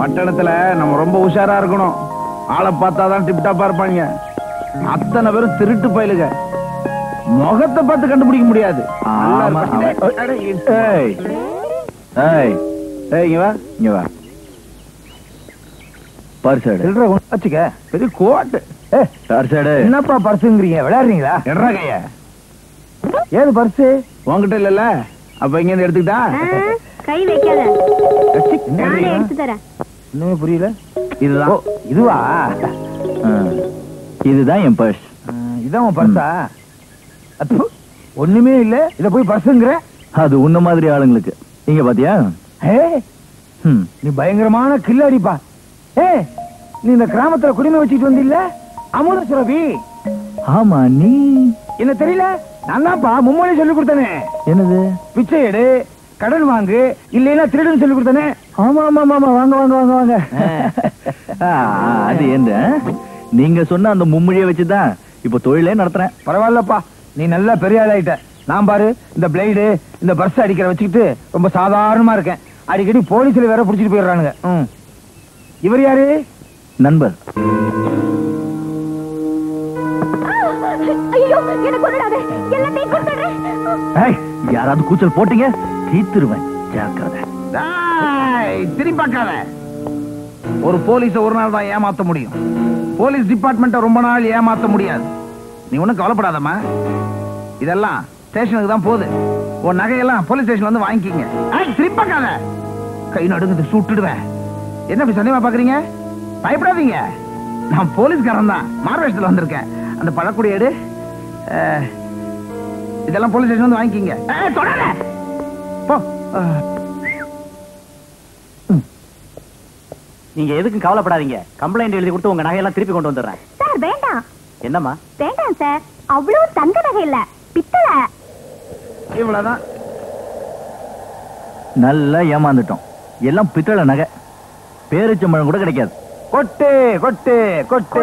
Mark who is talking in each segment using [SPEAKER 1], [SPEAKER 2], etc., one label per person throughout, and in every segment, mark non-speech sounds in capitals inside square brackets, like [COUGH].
[SPEAKER 1] பட்டணத்துல நம்ம ரொம்ப உஷாரா இருக்கணும். ஆளை பார்த்தாதான் டிப்டாப்பா இருப்பாங்க அத்தனை பேரும் திருட்டு பயலுக முகத்தை பார்த்து கண்டுபிடிக்க முடியாது.
[SPEAKER 2] ஆமா,
[SPEAKER 1] இருப்பாங்க.
[SPEAKER 2] அவன். ஏய். ஏய்.
[SPEAKER 1] ஏய், இங்க வா
[SPEAKER 2] இங்க வா. பர்ஸ் எடு.
[SPEAKER 1] சில்லறை கொண்டு வச்சுக்க. பெரிய கோட்டு. ஏ
[SPEAKER 2] பர்ஸ் எடு.
[SPEAKER 1] என்னப்பா பர்சுங்கிறீங்க விளையாடுறீங்களா? கைய ஏது பர்சு உன்கிட்ட இல்லல்ல. அப்ப இங்க இருந்து எடுத்துக்கிட்டா?
[SPEAKER 3] ஆ, கை வைக்காத.
[SPEAKER 1] அச்சி, என்ன
[SPEAKER 3] நானே
[SPEAKER 1] எடுக்கிறீங்க?
[SPEAKER 3] எடுத்து தரேன்.
[SPEAKER 1] இன்னுமே புரியல?
[SPEAKER 2] இதுதான்.
[SPEAKER 1] இதுவா.
[SPEAKER 2] இதுதான் என் பர்ஸ்
[SPEAKER 1] இதான் உன் பர்சா அப்பு, ஒண்ணுமே இல்ல. இத போய் பர்சுங்கிற
[SPEAKER 2] அது உன்ன மாதிரி ஆளுங்களுக்கு. இங்க பாத்தியா.
[SPEAKER 1] நீ பயங்கரமான கில்லாடிப்பா ஏ நீ இந்த கிராமத்துல குடிமை வச்சுட்டு வந்தில்ல? அமுத சுரபி.
[SPEAKER 2] ஆமா நீ?
[SPEAKER 1] என்ன தெரியல? நான் தான்ப்பா மும்மொழி சொல்லி கொடுத்தனே.
[SPEAKER 2] என்னது?
[SPEAKER 1] பிச்சை எடு. கடன் வாங்கு இல்லைன்னா திருடுன்னு சொல்லி கொடுத்தனே?
[SPEAKER 2] ஆமா ஆமா ஆமா வாங்க வாங்க வாங்க வாங்க. ஆ, அது என்ன நீங்க சொன்ன அந்த மும்மொழியை வச்சுதான் இப்ப தொழிலே நடத்துறேன்.
[SPEAKER 1] பரவாயில்லப்பா. நீ நல்லா பெரிய ஆளாயிட்ட. நான் பாரு இந்த பிளேடு இந்த பர்ஸ் அடிக்கிற வச்சுக்கிட்டு ரொம்ப சாதாரணமா இருக்கேன். அடிக்கடி போலீஸ்ல வேற புடிச்சிட்டு போயிடுறானுங்க. ம். இவர் யாரு?
[SPEAKER 2] நண்பர். யாராவது கூச்சல் போட்டீங்க? தீத்துருவேன் ஜாக்கிரதை.
[SPEAKER 1] திரும்பி ஒரு போலீஸ ஒரு நாள் தான் ஏமாத்த முடியும். போலீஸ் டிபார்ட்மெண்ட்டை ரொம்ப நாள் ஏமாத்த முடியாது. நீ ஒண்ணும் கவலைப்படாதம்மா. இதெல்லாம் ஸ்டேஷனுக்கு தான் போகுது. உன் நகையெல்லாம் போலீஸ் ஸ்டேஷன் வந்து வாங்கிக்கிங்க. ஏய், திரும்பி பார்க்காத கை நடுங்குது சுட்டுடுவேன். என்ன இப்படி சந்தேகமா பாக்குறீங்க? பயப்படாதீங்க. நான் போலீஸ்காரன் தான். மார்வேஷத்துல வந்திருக்கேன். அந்த பழக்குடியேடு இதெல்லாம் போலீஸ் ஸ்டேஷன் வந்து வாங்கிக்கிங்க. ஏய்,
[SPEAKER 4] நீங்க எதுக்கும் கவலைப்படாதீங்க. கம்ப்ளைண்ட் எழுதி கொடுத்து உங்க நகையெல்லாம் திருப்பி கொண்டு வந்துடுறேன்.
[SPEAKER 3] சார் வேண்டாம்.
[SPEAKER 4] என்னம்மா?
[SPEAKER 3] வேண்டாம் சார். அவ்வளவு தங்க நகை இல்ல. பித்தளை.
[SPEAKER 1] இவ்வளவுதான்.
[SPEAKER 2] நல்லா ஏமாந்துட்டோம். எல்லாம் பித்தளை நகை. பேரிச்சம்பழம் கூட கிடைக்காது.
[SPEAKER 1] கொட்டு கொட்டு கொட்டு.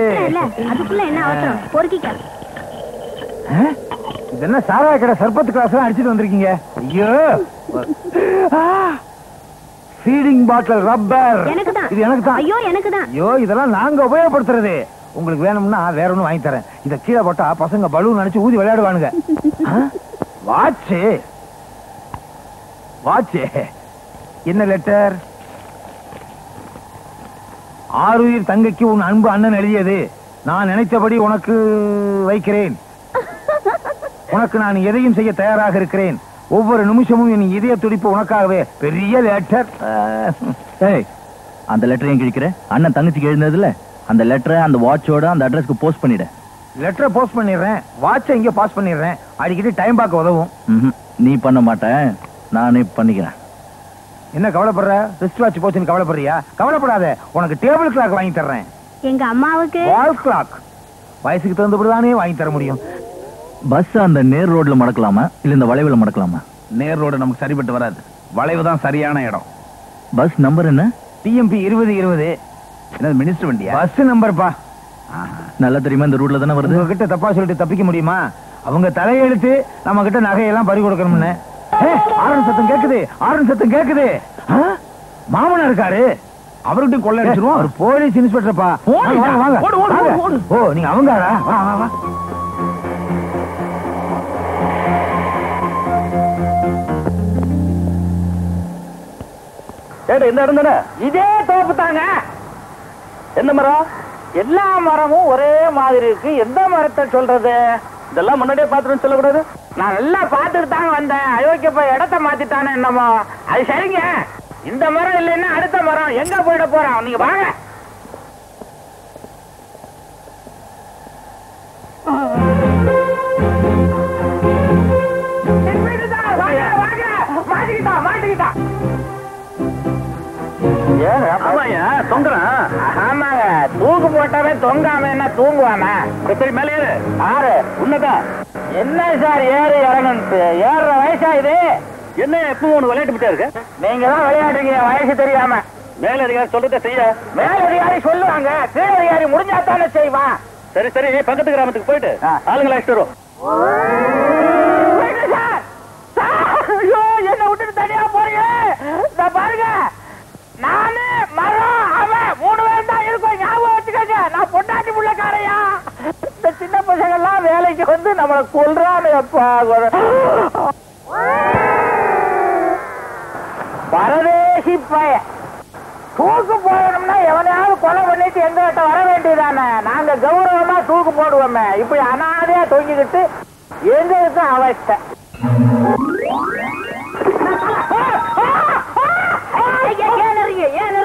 [SPEAKER 3] அதுக்குள்ள என்ன அவசரம்? பொறுக்கிக்க?
[SPEAKER 1] இது என்ன சாராய கடை சர்பத்து கிளாஸ் அடிச்சிட்டு வந்திருக்கீங்க? ஐயோ! ஃபீடிங் பாட்டில் ரப்பர் இது எனக்கு தான்
[SPEAKER 3] ஐயோ எனக்கு தான்
[SPEAKER 1] ஐயோ இதெல்லாம் நாங்க உபயோகப்படுத்துறது. உங்களுக்கு வேணும்னா வேற ஒண்ணும் வாங்கி தரேன். இத கீழே போட்டா பசங்க பலூன் நினைச்சு ஊதி விளையாடுவானுங்க. வாட்சு வாட்சு என்ன லெட்டர் ஆறுயிர் தங்கைக்கு உன் அன்பு அண்ணன் எழுதியது. நான் நினைத்தபடி உனக்கு வைக்கிறேன். உனக்கு நான் எதையும் செய்ய தயாராக இருக்கிறேன். ஒவ்வொரு நிமிஷமும் என் இதய துடிப்பு உனக்காகவே பெரிய லெட்டர் [LAUGHS]
[SPEAKER 2] அந்த லெட்டர் ஏன் கிழிக்கிற? அண்ணன் தங்கச்சிக்கு எழுந்ததுல அந்த லெட்டரை அந்த வாட்சோட அந்த அட்ரஸ்க்கு போஸ்ட் பண்ணிடு.
[SPEAKER 1] லெட்டரை போஸ்ட் பண்ணிடுறேன். வாட்சை இங்க பாஸ் பண்ணிடுறேன். அடிக்கடி டைம் பார்க்க உதவும்.
[SPEAKER 2] நீ பண்ண மாட்டேன். நானே பண்ணிக்கிறேன்.
[SPEAKER 1] என்ன கவலைப்படுற? ரிஸ்ட் வாட்ச் போச்சுன்னு கவலைப்படுறியா? கவலைப்படாத. உனக்கு டேபிள் கிளாக் வாங்கி தர்றேன்.
[SPEAKER 3] எங்க அம்மாவுக்கு?
[SPEAKER 1] வால் கிளாக் வயசுக்கு தகுந்தபடி தானே வாங்கி தர முடியும்.
[SPEAKER 2] பஸ் அந்த நேர் ரோட்ல மடக்கலாமா? இல்ல இந்த வளைவுல மடக்கலாமா?
[SPEAKER 1] நேர் ரோடு நமக்கு சரிப்பட்டு வராது. வளைவு தான் சரியான இடம்.
[SPEAKER 2] பஸ் நம்பர் என்ன?
[SPEAKER 1] டிஎம்பி இருபது இருபது. என்னது மினிஸ்டர் வண்டியா? பஸ் நம்பர்ப்பா
[SPEAKER 2] நல்லா தெரியுமா இந்த ரூட்ல தானே வருது?
[SPEAKER 1] உங்ககிட்ட தப்பா சொல்லிட்டு தப்பிக்க முடியுமா? அவங்க தலையெழுத்து நம்ம கிட்ட நகையெல்லாம் பறி கொடுக்கணும்னு. ஆரன் சத்தம் கேக்குது ஆரன் சத்தம் கேக்குது? மாமனா இருக்காரு. அவர்கிட்ட கொள்ள அடிச்சிருவோம். போலீஸ் இன்ஸ்பெக்டர்ப்பா. வாங்க. வாங்க. ஓ நீங்க அவங்காரா? வா வா.
[SPEAKER 4] ஏடா இந்த இடம் தானே இதே தோப்பு தாங்க. எந்த மரம்? எல்லா மரமும் ஒரே மாதிரி இருக்கு. எந்த மரத்தை சொல்றது? இதெல்லாம் முன்னாடியே பார்த்துட்டு சொல்லக்கூடாது. நான் நல்லா பார்த்துட்டு தாங்க வந்தேன். அயோக்கியப்ப இடத்த மாத்திட்டானே என்னமோ. அது சரிங்க. இந்த மரம் இல்லைன்னா அடுத்த மரம் எங்க போயிட போறோம்? நீங்க வாங்க. தொங்காம என்ன தூங்குவானா? சரி மேலே ஏறு. ஆறு. உன்னதான் என்ன சார் ஏறு இறங்கன்ட்டு? ஏறுற வயசா இது? என்ன எப்பவும் ஒண்ணு விளையாட்டு விட்டா இருக்கு? நீங்க தான் விளையாடுறீங்க வயசு தெரியாம. மேல அதிகாரி சொல்றத செய்ய. மேல அதிகாரி சொல்லுவாங்க. கீழ அதிகாரி முடிஞ்சா தானே செய்வான். சரி சரி பக்கத்து கிராமத்துக்கு போயிட்டு ஆளுங்களை அழைச்சிட்டு வரும் இந்த சின்ன பசங்க எல்லாம் வேலைக்கு வந்து நம்மளை கொல்றானு அப்பா பரதேசி பய தூக்கு போடணும்னா எவனையாவது கொலை பண்ணிட்டு எங்ககிட்ட வர வேண்டியதானே? நாங்க கௌரவமா தூக்கு போடுவோமே. இப்படி அனாதையா தொங்கிக்கிட்டு எங்களுக்கு அவஸ்தை. ஏன் ஏன்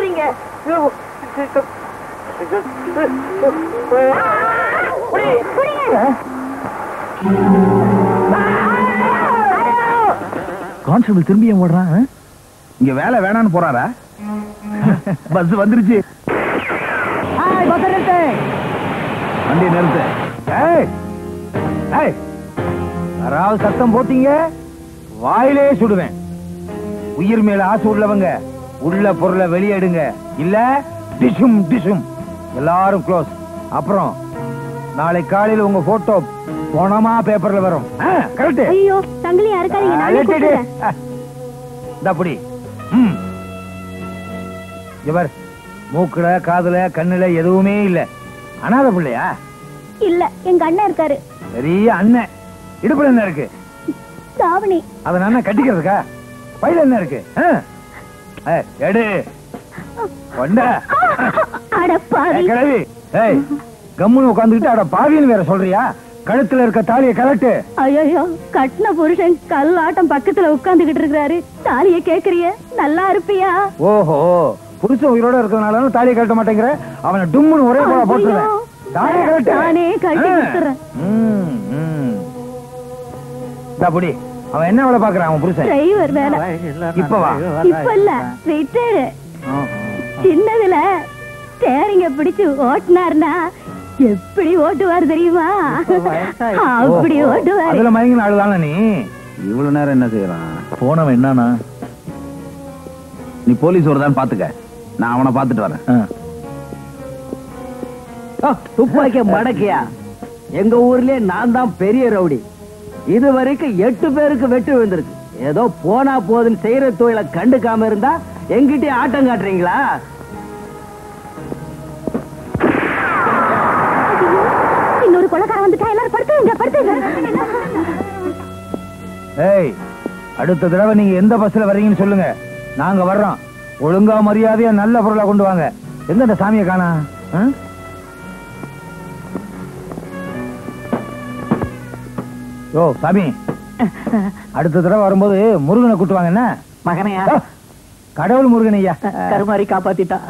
[SPEAKER 2] கான்ஸ்டபிள் திரும்பி ஓடுறான்?
[SPEAKER 5] இங்க வேலை வேணான்னு போறாரா? பஸ் வந்துருச்சு. வண்டி நிறுத்து.
[SPEAKER 1] ஏய் ஏய் யாராவது சத்தம் போட்டீங்க? வாயிலே சுடுவேன். உயிர் மேல ஆசை உள்ளவங்க உள்ள பொருளை வெளியே எடுங்க. இல்ல டிஷும் டிஷும். எல்லாரும் க்ளோஸ் அப்புறம் நாளை காலையில உங்க போட்டோ போனமா பேப்பர்ல வரும். கரெக்ட்
[SPEAKER 3] ஐயோ தங்களி யாருக்காதீங்க நானே கூப்பிடுறேன்
[SPEAKER 1] அப்படி ம். இவர் மூக்குல காதுல கண்ணுல எதுவுமே இல்ல. அனாதை பிள்ளையா?
[SPEAKER 3] இல்ல எங்க அண்ணன் இருக்காரு.
[SPEAKER 1] பெரிய அண்ணன். இடுப்புல என்ன இருக்கு?
[SPEAKER 3] தாவணி.
[SPEAKER 1] அத நான் கட்டிக்கிறதுக்கா? பையில என்ன இருக்கு? எடு. கொண்டா. கிழவி ஏய் கம்முன்னு உட்காந்துக்கிட்டு அட பாவின்னு வேற சொல்றியா? கழுத்துல இருக்க தாலியை கலட்டு.
[SPEAKER 3] ஐயோ கட்டின புருஷன் கல்லாட்டம் பக்கத்துல உட்கார்ந்துகிட்டு இருக்காரு தாலிய கேக்குறிய? நல்லா இருப்பியா?
[SPEAKER 1] ஓஹோ புருஷன் உயிரோட இருக்கிறதுனால தாலியை கழட்ட மாட்டேங்கிற? அவனை டும்முன்னு ஒரே போல போட்டுருவேன்.
[SPEAKER 3] ஐயோ,
[SPEAKER 1] தாலியை கழட்டு.
[SPEAKER 3] நானே. கொடுத்துறேன்.
[SPEAKER 1] புடி. அவன் என்ன வேலை பாக்குறான் அவன் புருஷன்?
[SPEAKER 3] டிரைவர் வேலை.
[SPEAKER 1] இப்ப வா
[SPEAKER 3] இப்ப இல்ல ரிட்டையர்டு சின்னதுல ஸ்டேரிங்க பிடிச்சு ஓட்டுனாருன்னா எப்படி ஓட்டுவார் தெரியுமா? அப்படி. ஓட்டுவாரு.
[SPEAKER 1] அதுல மயங்கின ஆளுதானே நீ?
[SPEAKER 5] இவ்வளவு நேரம் என்ன செய்யறான்?
[SPEAKER 2] போனவன் என்னன்னா?
[SPEAKER 5] நீ போலீஸ் வருதான்னு பாத்துக்க. நான் அவனை பாத்துட்டு வரேன்.
[SPEAKER 2] ஆ,
[SPEAKER 6] துப்பாக்கிய மடக்கியா? எங்க ஊர்லயே நான் தான் பெரிய ரவுடி. இது வரைக்கும் எட்டு பேருக்கு வெட்டு விழுந்திருக்கு. ஏதோ போனா போதுன்னு செய்யற தொழிலை கண்டுக்காம இருந்தா எங்கிட்டே ஆட்டம் காட்டுறீங்களா?
[SPEAKER 3] இன்னொரு கொலைக்காரன் வந்துட்டா எல்லாரும் படுத்துங்க படுத்துங்க
[SPEAKER 1] ஏய் அடுத்த தடவை நீங்க எந்த பஸ்ல வர்றீங்கன்னு சொல்லுங்க. நாங்க வர்றோம். ஒழுங்கா மரியாதையா நல்ல பொருளா கொண்டு வாங்க. எங்க இந்த சாமியை காணா? ஓ சாமி. அடுத்த தடவை வரும்போது முருகனை கூட்டு வாங்க என்ன?
[SPEAKER 6] மகனையா
[SPEAKER 1] கடவுள் முருகன் ஐயா.
[SPEAKER 6] கருமாரி காப்பாத்திட்டா.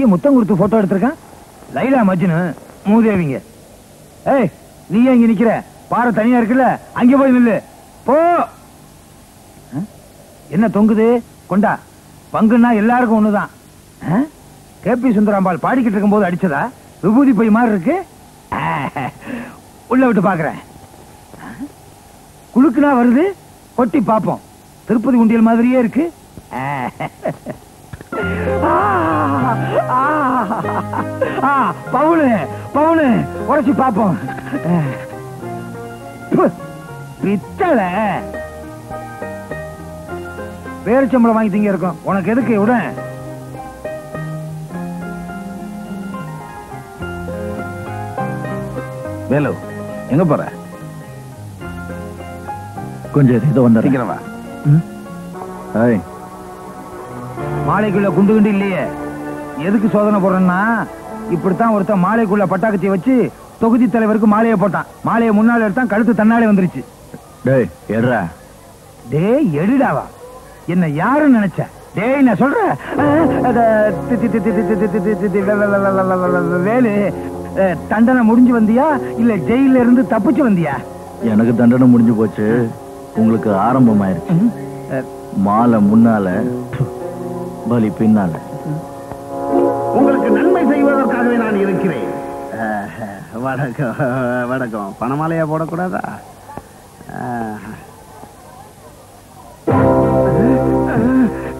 [SPEAKER 1] பெரிய முத்தம் கொடுத்து போட்டோ எடுத்திருக்கான்? லைலா மஜ்னு மூதேவிங்க. ஏய் நீ இங்க நிக்கிற? பாறை தனியா இருக்குல்ல அங்க போய் நில்லு. போ. என்ன தொங்குது? கொண்டா. பங்குன்னா எல்லாருக்கும் ஒண்ணுதான். ஆ? கேபி சுந்தராம்பால் பாடிக்கிட்டு இருக்கும் போது அடிச்சதா? விபூதி பை மாதிரி இருக்கு. உள்ள விட்டு பாக்குறேன். குழுக்குனா வருது கொட்டி பாப்போம் திருப்பதி உண்டியல் மாதிரியே இருக்கு. பவுனு பவுனு உரைச்சு பாப்போம். ப்பு, பித்தளை. பேரிச்சம்பளம் வாங்கி திங்க இருக்கும். உனக்கு எதுக்கு விட
[SPEAKER 5] வேலு எங்க போற?
[SPEAKER 2] கொஞ்சம் இதோ வந்துடுறேன்.
[SPEAKER 5] சீக்கிரம் வா.
[SPEAKER 2] ஏய்,
[SPEAKER 1] மாலைக்குள்ள குண்டு குண்டு இல்லையே. எதுக்கு சோதனை போடுறேன்னா இப்படித்தான் ஒருத்தன் மாலைக்குள்ள பட்டாக்கத்தை வச்சு தொகுதி தலைவருக்கு மாலையை போட்டான் மாலையை முன்னால எடுத்தான் கழுத்து தன்னாலே வந்துருச்சு
[SPEAKER 2] டேய் எடுறா
[SPEAKER 1] டேய் எடுடாவா என்ன யாருன்னு நினைச்ச டேய் நான் சொல்றேன் வேலு தண்டனை முடிஞ்சு வந்தியா இல்ல ஜெயில இருந்து தப்பிச்சு வந்தியா
[SPEAKER 2] எனக்கு தண்டனை முடிஞ்சு போச்சு உங்களுக்கு ஆரம்பமாயிருச்சு மாலை முன்னால பலி பின்னால
[SPEAKER 5] உங்களுக்கு நன்மை செய்வதற்காகவே நான் இருக்கிறேன். வணக்கம் வணக்கம். பணமாலையா போடக்கூடாதா?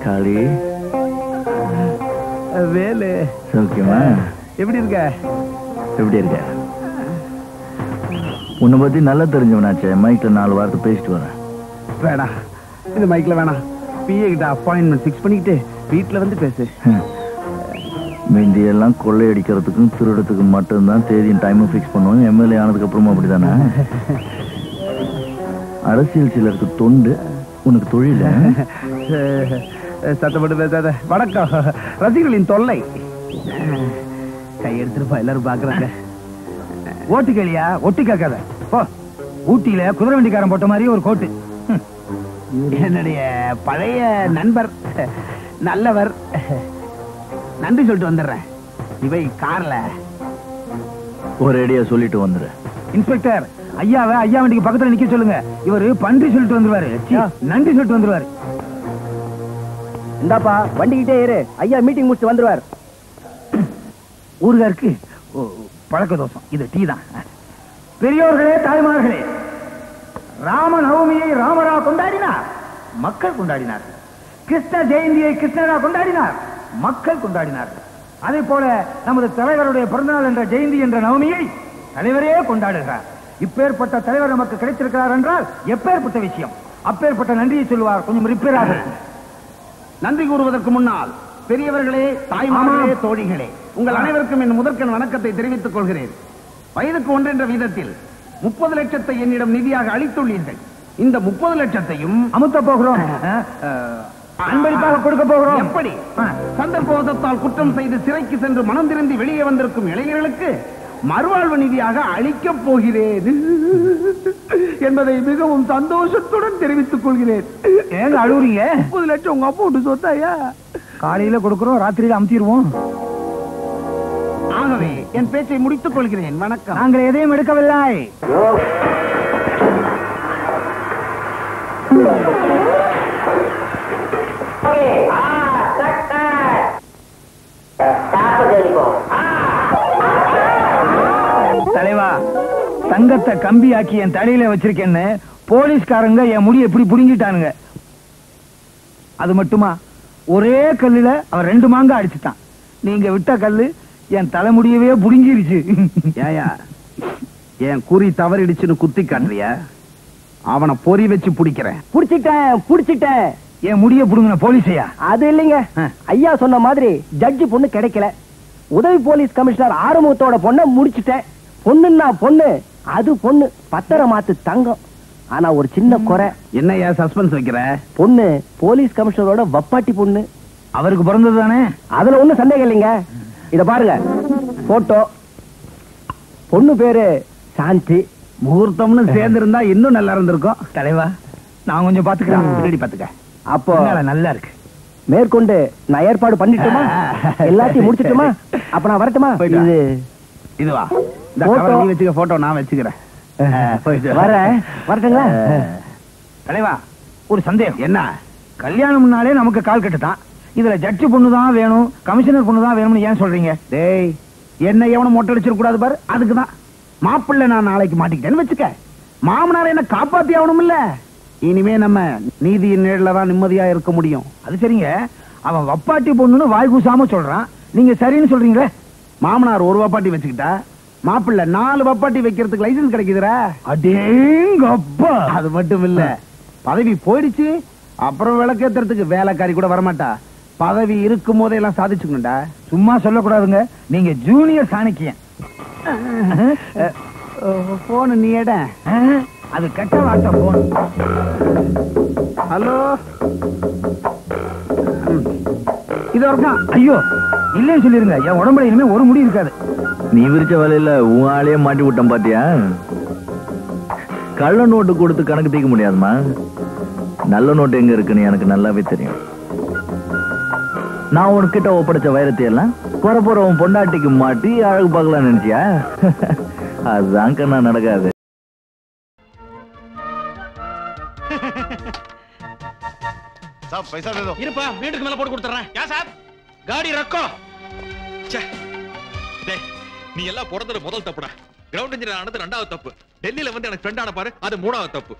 [SPEAKER 2] காளி.
[SPEAKER 1] வேலு.
[SPEAKER 2] சௌக்கியமா?
[SPEAKER 1] எப்படி இருக்க?
[SPEAKER 2] எப்படி இருக்க? உன்னை பத்தி நல்லா தெரிஞ்சவனாச்சே. மைக்ல நாலு வார்த்தை பேசிட்டு வரேன்.
[SPEAKER 5] வேணாம். இந்த மைக்ல வேணாம். பிஏ கிட்ட அப்பாயின்மெண்ட் ஃபிக்ஸ் பண்ணிக்கிட்டு வீட்ல வந்து பேசு.
[SPEAKER 2] மிந்தியெல்லாம் கொள்ளையடிக்கிறதுக்கும் திருடத்துக்கும் மட்டும்தான் தேதியும் டைமும் ஃபிக்ஸ் பண்ணுவோம். எம்எல்ஏ ஆனதுக்கு அப்புறமா அப்படிதானே? அரசியல் சிலருக்கு தொண்டு. உனக்கு தொழில்
[SPEAKER 5] சத்தப்பட்டு வணக்கம். ரசிகர்களின் தொல்லை. கையெடுத்துருப்பா எல்லாரும் பாக்குறாங்க.
[SPEAKER 1] ஓட்டு கேளியா? ஒட்டி கேட்காத. போ. ஊட்டியில குதிரை வண்டிக்காரன் போட்ட மாதிரி ஒரு கோட்டு.
[SPEAKER 5] என்னுடைய பழைய நண்பர் நல்லவர். நன்றி சொல்லிட்டு வந்துடுறேன். இவை கார்ல.
[SPEAKER 2] ஒரேடியா சொல்லிட்டு வந்துரு
[SPEAKER 1] இன்ஸ்பெக்டர் ஐயாவை ஐயா வண்டிக்கு பக்கத்துல நிக்க சொல்லுங்க. இவரு பன்றி சொல்லிட்டு வந்துருவாரு. நன்றி சொல்லிட்டு வந்துருவாரு.
[SPEAKER 6] இந்தாப்பா வண்டிக்கிட்டே இரு ஐயா மீட்டிங் முடிச்சுட்டு வந்துருவார்.
[SPEAKER 1] ஊருகாருக்கு ஓ, பழக்க தோஷம். இது டீ தான். பெரியோர்களே தாய்மார்களே ராம நவமியை ராமரா கொண்டாடினார். மக்கள் கொண்டாடினார் கிருஷ்ண ஜெயந்தியை கிருஷ்ணரா கொண்டாடினார். மக்கள் கொண்டாடினார்கள். அதே போல நமது தலைவருடைய பிறந்தநாள் என்ற ஜெயந்தி என்ற நவமியை தலைவரே கொண்டாடுகிறார். இப்பேற்பட்ட தலைவர் நமக்கு கிடைத்திருக்கிறார் என்றால் எப்பேற்பட்ட விஷயம்? அப்பேற்பட்ட நன்றியை சொல்லுவார் கொஞ்சம் ரிப்பேராக
[SPEAKER 5] நன்றி கூறுவதற்கு முன்னால் பெரியவர்களே தாய்மார்களே. தோழிகளே உங்கள் அனைவருக்கும் என் முதற்கண் வணக்கத்தை தெரிவித்துக் கொள்கிறேன். வயதுக்கு ஒன்றென்ற வீதத்தில் முப்பது லட்சத்தை என்னிடம் நிதியாக அளித்துள்ளீர்கள். இந்த முப்பது லட்சத்தையும்
[SPEAKER 1] அமுத்த போகிறோம். அன்பளிப்பாக கொடுக்க போகிறோம்.
[SPEAKER 5] எப்படி. சந்தர்ப்பவசத்தால் குற்றம் செய்து சிறைக்கு சென்று மனம் திருந்தி வெளியே வந்திருக்கும் இளைஞர்களுக்கு மறுவாழ்வு நிதியாக அளிக்கப் போகிறேன் என்பதை மிகவும் சந்தோஷத்துடன் தெரிவித்துக் கொள்கிறேன்.
[SPEAKER 1] ஏங்க அழுவுறீங்க?
[SPEAKER 5] முப்பது லட்சம் உங்க அப்பா விட்டு சொத்தாயா?
[SPEAKER 1] காலையில கொடுக்கிறோம் ராத்திரியில அமுத்திடுவோம்.
[SPEAKER 5] ஆகவே என் பேச்சை முடித்துக் கொள்கிறேன். வணக்கம்.
[SPEAKER 1] நாங்கள் எதையும் எடுக்கவில்லை. தங்கத்தை கம்பி ஆக்கி என் தலையில வச்சிருக்கேன்னு போலீஸ்காரங்க என் முடியை எப்படி புடுங்கிட்டானுங்க. அது மட்டுமா? ஒரே கல்லுல அவன் ரெண்டு மாங்க அடிச்சுட்டான். நீங்க விட்ட கல்லு என் தலைமுடியவே புடுங்கிருச்சு.
[SPEAKER 5] ஏயா என் குறி தவறிடுச்சுன்னு குத்தி காட்டுறியா? அவனை பொறி வச்சு பிடிக்கிறேன்.
[SPEAKER 6] புடிச்சிட்டேன் புடிச்சிட்டேன்
[SPEAKER 1] என் முடிய புடுங்கின போலீஸையா?
[SPEAKER 6] அது இல்லைங்க. ஐயா சொன்ன மாதிரி ஜட்ஜி பொண்ணு கிடைக்கல. உதவி போலீஸ் கமிஷனர் ஆறுமுகத்தோட பொண்ணை முடிச்சிட்டேன். பொண்ணுன்னா பொண்ணு அது பொண்ணு பத்தரை மாத்து தங்கம். ஆனா ஒரு சின்ன குறை.
[SPEAKER 5] என்னையா சஸ்பென்ஸ் வைக்கிற?
[SPEAKER 6] பொண்ணு போலீஸ் கமிஷனரோட வப்பாட்டி பொண்ணு.
[SPEAKER 1] அவருக்கு பிறந்தது தானே?
[SPEAKER 6] அதுல ஒண்ணும் சந்தேகம் இல்லைங்க. இத பாருங்க. போட்டோ பொண்ணு பேரு சாந்தி.
[SPEAKER 5] முகூர்த்தம்னு சேர்ந்து இருந்தா இன்னும் நல்லா இருந்திருக்கும்.
[SPEAKER 1] தலைவா நான் கொஞ்சம் பாத்துக்கிறேன்.
[SPEAKER 5] பின்னாடி பாத்துக்க.
[SPEAKER 6] அப்போ
[SPEAKER 1] நல்லா இருக்கு.
[SPEAKER 6] மேற்கொண்டு நான் ஏற்பாடு பண்ணிட்டுமா? எல்லாத்தையும் முடிச்சிட்டுமா? அப்ப நான் வரட்டுமா. இது
[SPEAKER 5] இதுவா நீ வச்சுக்க போட்டோ நான் வச்சுக்கிறேன். போயிட்டு வா.
[SPEAKER 6] வரேன். வரட்டுங்களா?
[SPEAKER 1] தலைவா ஒரு சந்தேகம்.
[SPEAKER 5] என்ன?
[SPEAKER 1] கல்யாணம்னாலே நமக்கு கால் கட்டு தான் இதுல ஜட்ஜி பொண்ணு தான் வேணும் கமிஷனர் பொண்ணு தான் வேணும்னு ஏன் சொல்றீங்க?
[SPEAKER 5] டேய் என்ன எவனும் மொட்டை அடிச்சிட கூடாது பாரு. அதுக்குதான். மாப்பிள்ளை நான் நாளைக்கு மாட்டிக்கிட்டேன்னு வச்சுக்க. மாமனார் என்ன காப்பாத்தி ஆகணும் இல்ல. இனிமே நம்ம நீதியின் நேரில் தான் நிம்மதியா இருக்க முடியும்.
[SPEAKER 1] அது சரிங்க. அவன் வப்பாட்டி பொண்ணுன்னு வாய் கூசாம சொல்றான். நீங்க சரின்னு சொல்றீங்களே.
[SPEAKER 5] மாமனார் ஒரு வப்பாட்டி வச்சுக்கிட்டா மாப்பிள்ளை நாலு வப்பாட்டி வைக்கிறதுக்கு லைசன்ஸ் கிடைக்குதுடா.
[SPEAKER 1] அடேங்கப்பா.
[SPEAKER 5] அது மட்டும் இல்ல பதவி போயிடுச்சு அப்புறம் விளக்கேத்துறதுக்கு வேலைக்காரி கூட வரமாட்டா. பதவி இருக்கும் போதே எல்லாம் சாதிச்சுக்கணும்டா.
[SPEAKER 1] சும்மா சொல்லக்கூடாதுங்க. நீங்க ஜூனியர் சாணக்கியன்.
[SPEAKER 5] போன் நீ எட.
[SPEAKER 1] அது கெட்ட வார்த்தை போன்
[SPEAKER 5] ஹலோ? இது வரைக்கும்
[SPEAKER 1] ஐயோ இல்லைன்னு சொல்லிருங்க. என் உடம்புல இனிமே ஒரு முடி இருக்காது.
[SPEAKER 2] நீ விரிச்ச வலையில உன் ஆளையே மாட்டி விட்டேன் பாத்தியா? கள்ள நோட்டு கொடுத்து கணக்கு தீக்க முடியாதுமா நல்ல நோட்டு எங்க இருக்குன்னு எனக்கு நல்லாவே தெரியும். நான் உன்கிட்ட ஒப்படைச்ச வைரத்தை எல்லாம் போற உன் பொண்டாட்டிக்கு மாட்டி அழகு பார்க்கலாம் நினைச்சியா? [LAUGHS] அதுதான் கண்ணா நடக்காது.
[SPEAKER 7] இருப்பா வீட்டுக்கு மேல போட்டு கொடுத்துறேன் காடி ரக்கோ.
[SPEAKER 8] நீ எல்லாம் பிறந்தது முதல் தப்புடா. கிரவுண்ட் இன்ஜினியர் ஆனது ரெண்டாவது தப்பு. டெல்லியில வந்து எனக்கு ஃப்ரெண்ட் ஆன பாரு அது மூணாவது தப்பு.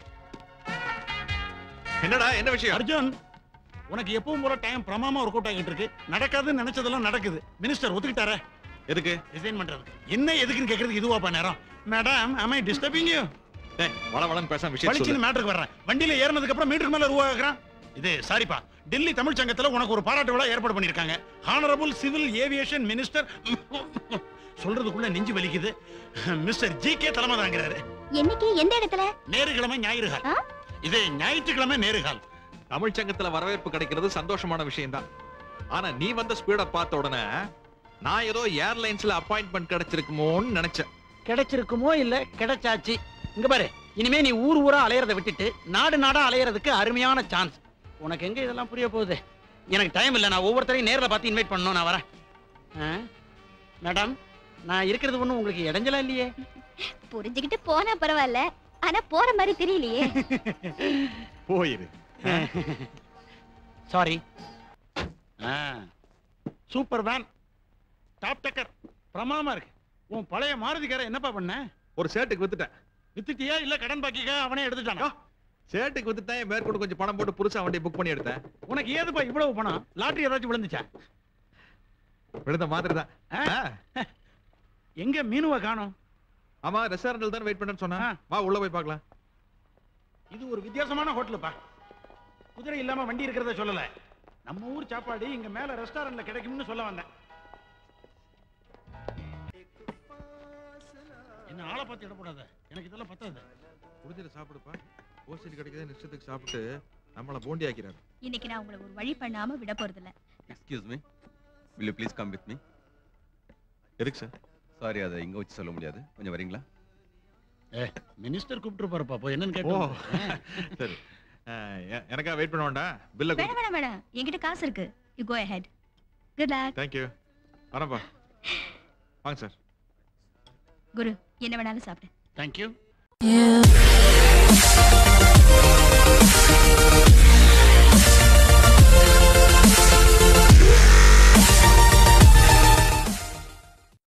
[SPEAKER 8] என்னடா என்ன விஷயம்?
[SPEAKER 7] அர்ஜுன் உனக்கு எப்பவும் போல டைம் பிரமாமா ஒர்க் அவுட் ஆகிட்டு இருக்கு. நடக்காதுன்னு நினைச்சதெல்லாம் நடக்குது. மினிஸ்டர் ஒத்துக்கிட்டாரே
[SPEAKER 8] எதுக்கு?
[SPEAKER 7] ரிசைன் பண்றது. என்ன எதுக்குன்னு கேக்குறதுக்கு இதுவாப்பா நேரம்? Madam am I disturbing you?
[SPEAKER 8] டேய் வள வளன்னு பேசாம விஷயம் சொல்லு.
[SPEAKER 7] மேட்டருக்கு வர்றேன். வண்டியில ஏறினதுக்கு அப்புறம் மீட்டருக்கு மேல ரூபா கேக்குறான் இது சாரிப்பா டெல்லி தமிழ் சங்கத்துல உனக்கு ஒரு பாராட்டு விழா ஏற்பாடு பண்ணிருக்காங்க ஹானரபிள் சிவில் ஏவியேஷன் மினிஸ்டர் சொல்றதுக்குள்ள நெஞ்சு வலிக்குது. மிஸ்டர் ஜி கே தலைமை தாங்கிறாரு
[SPEAKER 9] என்னைக்கு? எந்த இடத்துல?
[SPEAKER 7] நேருக்கிழமை ஞாயிறுகால்? இது ஞாயிற்றுக்கிழமை நேருகால்.
[SPEAKER 8] தமிழ் சங்கத்துல வரவேற்பு கிடைக்கிறது சந்தோஷமான விஷயம்தான். ஆனா நீ வந்த ஸ்பீட பார்த்த உடனே நான் ஏதோ ஏர்லைன்ஸ்ல அப்பாயின்மெண்ட் கிடைச்சிருக்குமோன்னு நினைச்சேன்.
[SPEAKER 10] கிடைச்சிருக்குமோ இல்ல கிடைச்சாச்சு. இங்க பாரு இனிமே நீ ஊர் ஊரா அலையறத விட்டுட்டு நாடு நாடா அலையறதுக்கு அருமையான சான்ஸ் உனக்கு எங்க இதெல்லாம் புரிய போகுது? எனக்கு டைம் இல்ல நான் ஒவ்வொருத்தரையும் நேர்ல பார்த்து இன்வைட் பண்ணணும் நான் வரேன். ஆ? மேடம் நான் இருக்கிறது ஒண்ணும் உங்களுக்கு இடைஞ்சலா இல்லையே?
[SPEAKER 9] புரிஞ்சுக்கிட்டு போனா பரவாயில்ல. ஆனா போற மாதிரி தெரியலையே. [LAUGHS]
[SPEAKER 8] போயிரு.
[SPEAKER 7] சாரி சூப்பர் வேன் டாப் டக்கர் பிரமாதமா இருக்கு. உன் பழைய மாருதிக்கார என்னப்பா பண்ண?
[SPEAKER 8] ஒரு ஷர்ட்டுக்கு வித்துட்டேன்.
[SPEAKER 7] வித்துட்டியா? இல்ல கடன் பாக்கிக்கா? அவனே எடுத்துட்டானா?
[SPEAKER 8] ஷர்ட்டுக்கு வித்துட்டேன். மேற்கொண்டு கொஞ்சம் பணம் போட்டு புதுசா வண்டியை புக் பண்ணி எடுத்தேன்.
[SPEAKER 7] உனக்கு ஏதுப்பா இவ்வளவு பணம்? லாட்டரி ஏதாச்சும் விழுந்துச்சா?
[SPEAKER 8] விழுந்த மாதிரி தான்?
[SPEAKER 7] எங்க மீனுவை காணோம்?
[SPEAKER 8] ஆமா ரெஸ்டாரண்ட்ல தான் வெயிட் பண்ணேன்னு சொன்னா வா உள்ள போய் பார்க்கலாம்.
[SPEAKER 7] இது ஒரு வித்தியாசமான ஹோட்டலுப்பா. குதிரை இல்லாம வண்டி இருக்கிறத சொல்லல. நம்ம ஊர் சாப்பாடு இங்க மேல ரெஸ்டாரண்ட்ல கிடைக்கும்னு சொல்ல வந்தேன். என்ன ஆளை பார்த்து இடப்படாத? எனக்கு இதெல்லாம் பத்தாது.
[SPEAKER 8] புரிஞ்சதை சாப்பிடுப்பா. ஓசிட்டு கிடைக்கிறத நிச்சயத்துக்கு சாப்பிட்டு நம்மள போண்டி ஆக்கிறாரு
[SPEAKER 9] இன்னைக்கு நான் உங்களை ஒரு வழி பண்ணாம விட போறது இல்ல
[SPEAKER 11] excuse me will you please come with me
[SPEAKER 8] எதுக்கு சார்
[SPEAKER 11] சாரி அதை இங்க வச்சு சொல்ல முடியாது. கொஞ்சம் வரீங்களா?
[SPEAKER 7] ஏ மினிஸ்டர் கூப்பிட்டுருப்பாரு பாப்போ. என்னன்னு கேட்டோம் [LAUGHS]
[SPEAKER 8] சரி. எனக்கா வெயிட் பண்ண வேண்டாம். பில்ல
[SPEAKER 9] வேணாம் வேணாம் வேணாம். என்கிட்ட காசு இருக்கு. You go ahead good luck
[SPEAKER 8] thank you வரப்பா வாங்க சார்
[SPEAKER 9] குரு என்ன வேணாலும் சாப்பிடு.
[SPEAKER 7] Thank
[SPEAKER 12] you